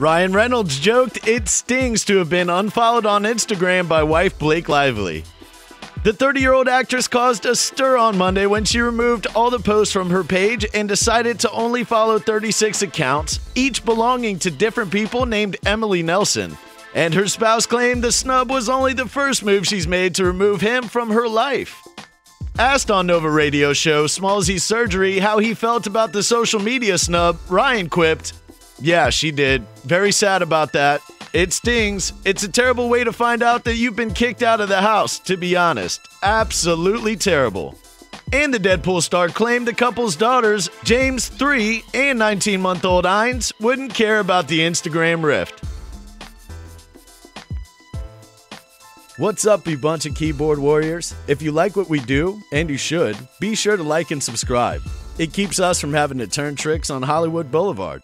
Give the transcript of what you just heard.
Ryan Reynolds joked it stings to have been unfollowed on Instagram by wife Blake Lively. The 30 year old actress caused a stir on Monday when she removed all the posts from her page and decided to only follow 36 accounts, each belonging to different people named Emily Nelson. And her spouse claimed the snub was only the first move she's made to remove him from her life. Asked on Nova Radio show Smallzy's Surgery how he felt about the social media snub, Ryan quipped, Yeah, she did. Very sad about that. It stings. It's a terrible way to find out that you've been kicked out of the house, to be honest. Absolutely terrible. And the Deadpool star claimed the couple's daughters, James 3 and 19 month old Ines, wouldn't care about the Instagram rift. What's up, you bunch of keyboard warriors? If you like what we do, and you should, be sure to like and subscribe. It keeps us from having to turn tricks on Hollywood Boulevard.